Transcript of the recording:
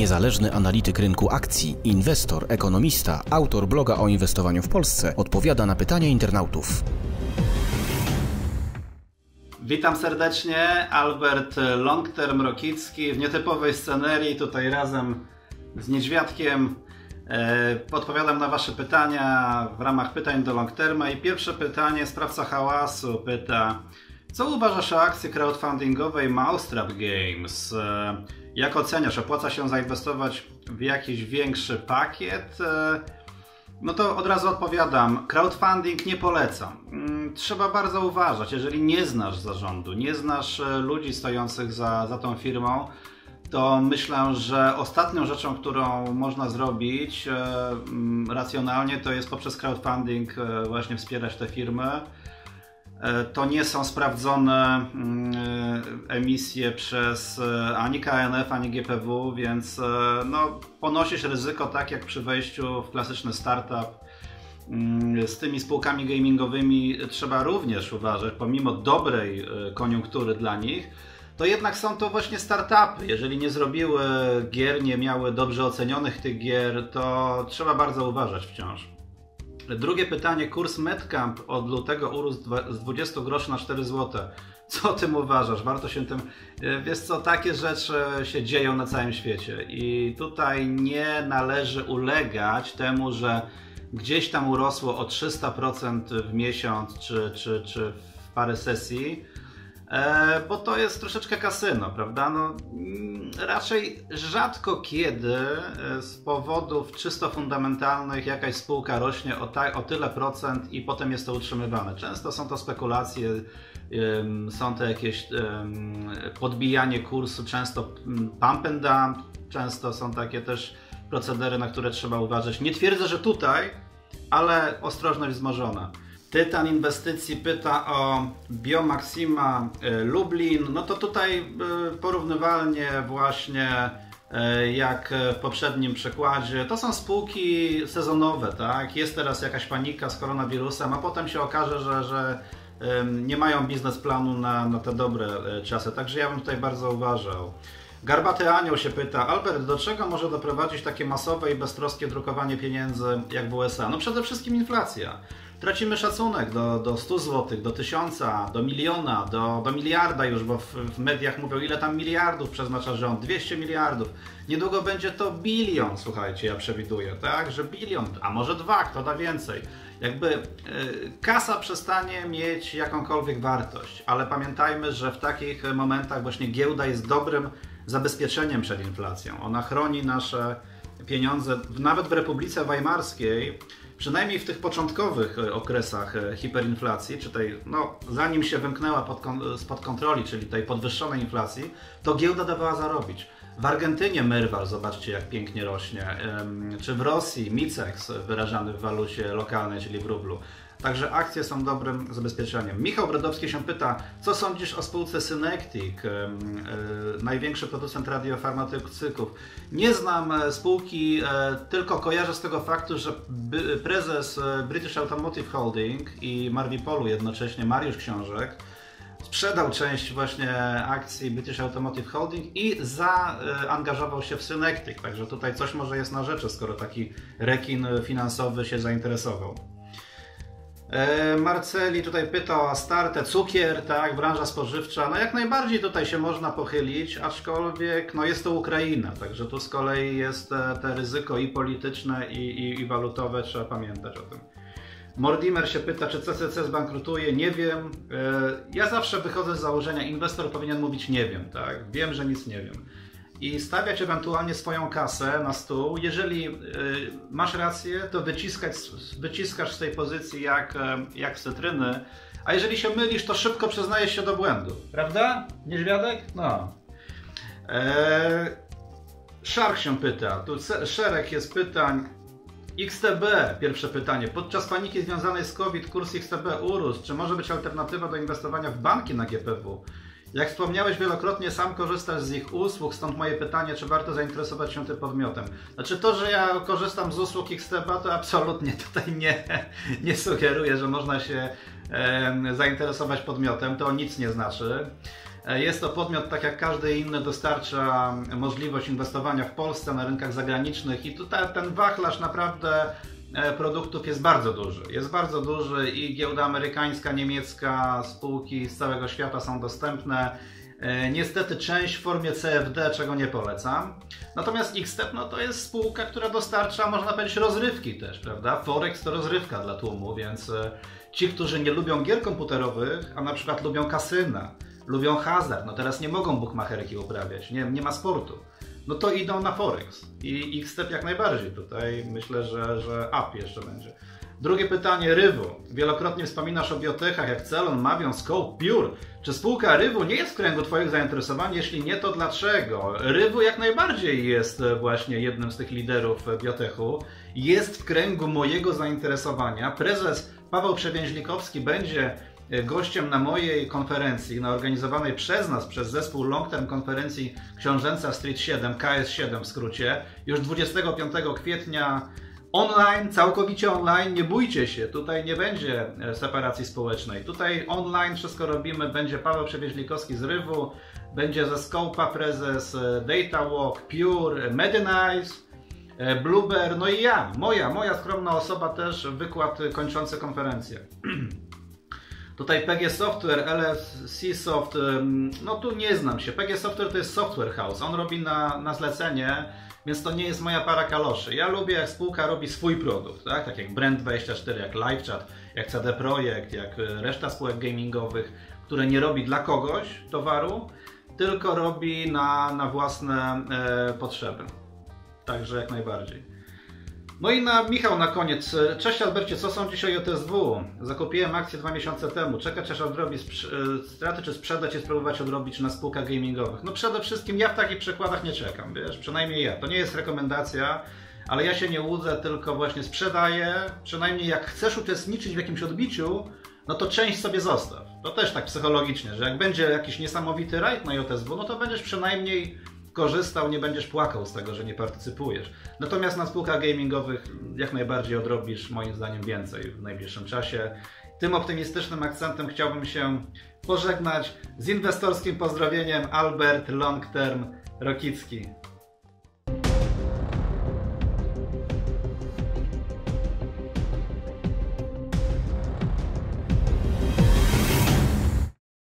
Niezależny analityk rynku akcji, inwestor, ekonomista, autor bloga o inwestowaniu w Polsce odpowiada na pytania internautów. Witam serdecznie, Albert Longterm Rokicki w nietypowej scenerii, tutaj razem z Niedźwiadkiem. E, podpowiadam na Wasze pytania w ramach pytań do Longterma i pierwsze pytanie, sprawca hałasu pyta co uważasz o akcji crowdfundingowej Mousetrap Games? E, jak oceniasz, opłaca się zainwestować w jakiś większy pakiet? E, no to od razu odpowiadam. Crowdfunding nie polecam. Mm, trzeba bardzo uważać, jeżeli nie znasz zarządu, nie znasz e, ludzi stojących za, za tą firmą, to myślę, że ostatnią rzeczą, którą można zrobić mm, racjonalnie, to jest poprzez crowdfunding właśnie wspierać te firmy. E, to nie są sprawdzone mm, e, emisje przez e, ani KNF, ani GPW, więc no, ponosisz ryzyko tak jak przy wejściu w klasyczny startup. Mm, z tymi spółkami gamingowymi trzeba również uważać, pomimo dobrej koniunktury dla nich, to jednak są to właśnie startupy. Jeżeli nie zrobiły gier, nie miały dobrze ocenionych tych gier, to trzeba bardzo uważać wciąż. Drugie pytanie. Kurs Medcamp od lutego urósł z 20 groszy na 4 zł. Co o tym uważasz? Warto się tym... E, wiesz co, takie rzeczy się dzieją na całym świecie i tutaj nie należy ulegać temu, że gdzieś tam urosło o 300% w miesiąc czy, czy, czy w parę sesji bo to jest troszeczkę kasyno, prawda? No, mm, raczej rzadko kiedy e, z powodów czysto fundamentalnych jakaś spółka rośnie o, ta, o tyle procent i potem jest to utrzymywane. Często są to spekulacje, są to jakieś podbijanie kursu, często mm, pump and dump, często są takie też procedery, na które trzeba uważać. Nie twierdzę, że tutaj, ale ostrożność wzmożona. Tytan Inwestycji pyta o Biomaxima e, Lublin. No to tutaj e, porównywalnie właśnie e, jak w poprzednim przykładzie. To są spółki sezonowe, tak? Jest teraz jakaś panika z koronawirusem, a potem się okaże, że, że nie mają biznesplanu na, na te dobre czasy. Także ja bym tutaj bardzo uważał. Garbaty Anioł się pyta, Albert, do czego może doprowadzić takie masowe i beztroskie drukowanie pieniędzy jak w USA? No przede wszystkim inflacja tracimy szacunek do, do 100 zł, do 1000, do miliona, do, do miliarda już, bo w, w, mediach mówią, ile tam miliardów przeznacza rząd, 200 miliardów. Niedługo będzie to bilion, słuchajcie, ja przewiduję, tak, że bilion, a może dwa, kto da więcej. Jakby y, kasa przestanie mieć jakąkolwiek wartość, ale pamiętajmy, że w takich momentach właśnie giełda jest dobrym zabezpieczeniem przed inflacją. Ona chroni nasze pieniądze, nawet w Republice Weimarskiej, przynajmniej w tych początkowych e, okresach e, hiperinflacji, czy tej, no, zanim się wymknęła pod, spod kontroli, czyli tej podwyższonej inflacji, to giełda dawała zarobić. W Argentynie Merwal, zobaczcie jak pięknie rośnie, czy w Rosji Micex wyrażany w walucie lokalnej, czyli w rublu. Także akcje są dobrym zabezpieczeniem. Michał Brodowski się pyta, co sądzisz o spółce Synectic, e, największy producent radiofarmaceutycznych. Nie znam e, spółki, e, tylko kojarzę z tego faktu, że prezes British Automotive Holding i Marvipolu jednocześnie, Mariusz Książek, sprzedał część właśnie akcji British Automotive Holding i zaangażował się w Synectic. Także tutaj coś może jest na rzeczy, skoro taki rekin finansowy się zainteresował. E, Marceli tutaj pyta o Astartę, cukier, tak, branża spożywcza. No jak najbardziej tutaj się można pochylić, aczkolwiek no jest to Ukraina, także tu z kolei jest te, te ryzyko i polityczne, i, i, i walutowe, trzeba pamiętać o tym. Mordimer się pyta, czy CCC zbankrutuje. Nie wiem. E, ja zawsze wychodzę z założenia, inwestor powinien mówić nie wiem, tak? Wiem, że nic nie wiem i stawiać ewentualnie swoją kasę na stół. Jeżeli y, masz rację, to wyciskać, wyciskasz z tej pozycji jak, e, jak z cytryny, a jeżeli się mylisz, to szybko przyznajesz się do błędu. Prawda? Niedźwiadek? No. Eee, Szark się pyta, tu szereg jest pytań. XTB, pierwsze pytanie. Podczas paniki związanej z COVID kurs XTB urósł. Czy może być alternatywa do inwestowania w banki na GPW? Jak wspomniałeś wielokrotnie, sam korzystasz z ich usług, stąd moje pytanie, czy warto zainteresować się tym podmiotem. Znaczy to, że ja korzystam z usług XTB, to absolutnie tutaj nie, nie sugeruję, że można się zainteresować podmiotem, to nic nie znaczy. E, jest to podmiot, tak jak każdy inny, dostarcza możliwość inwestowania w Polsce na rynkach zagranicznych i tutaj ten wachlarz naprawdę e, produktów jest bardzo duży. Jest bardzo duży i giełda amerykańska, niemiecka, spółki z całego świata są dostępne. E, niestety część w formie CFD, czego nie polecam. Natomiast Xtep no to jest spółka, która dostarcza, można powiedzieć, rozrywki też, prawda? Forex to rozrywka dla tłumu, więc ci, którzy nie lubią gier komputerowych, a na przykład lubią kasyna, lubią hazard, no teraz nie mogą bukmacherki uprawiać, nie, nie ma sportu, no to idą na Forex. I Xtep jak najbardziej tutaj myślę, że, że up jeszcze będzie. Drugie pytanie, Rywu. Wielokrotnie wspominasz o biotechach jak Celon, Mavion, Scope, Pure. Czy spółka Rywu nie jest w kręgu Twoich zainteresowań? Jeśli nie, to dlaczego? Rywu jak najbardziej jest właśnie jednym z tych liderów biotechu. Jest w kręgu mojego zainteresowania. Prezes Paweł Przewięźlikowski będzie gościem na mojej konferencji, na organizowanej przez nas, przez zespół Long Term konferencji Książęca Street 7, KS7 w skrócie, już 25 kwietnia online, całkowicie online, nie bójcie się, tutaj nie będzie e, separacji społecznej. Tutaj online wszystko robimy, będzie Paweł Przewieźlikowski z Rywu, będzie ze Scopa prezes, e, Data Walk, Pure, Medinize, e, Blueber, no i ja, moja, moja skromna osoba też, wykład kończący konferencję. Tutaj PG Software, LSC Soft, no tu nie znam się. PG Software to jest software house, on robi na, na zlecenie, więc to nie jest moja para kaloszy. Ja lubię jak spółka robi swój produkt, tak, tak jak Brand24, jak LiveChat, jak CD Projekt, jak reszta spółek gamingowych, które nie robi dla kogoś towaru, tylko robi na, na własne e, potrzeby. Także jak najbardziej. No i na Michał na koniec. Cześć Albercie, co są dzisiaj o? Zakupiłem akcję dwa miesiące temu. Czekać aż odrobi e, straty, czy sprzedać i spróbować odrobić na spółkach gamingowych? No przede wszystkim ja w takich przykładach nie czekam, wiesz, przynajmniej ja. To nie jest rekomendacja, ale ja się nie łudzę, tylko właśnie sprzedaję. Przynajmniej jak chcesz uczestniczyć w jakimś odbiciu, no to część sobie zostaw. To też tak psychologicznie, że jak będzie jakiś niesamowity rajd na JSW, no to będziesz przynajmniej korzystał, nie będziesz płakał z tego, że nie partycypujesz. Natomiast na spółkach gamingowych jak najbardziej odrobisz moim zdaniem więcej w najbliższym czasie. Tym optymistycznym akcentem chciałbym się pożegnać z inwestorskim pozdrowieniem Albert Long Term Rokicki.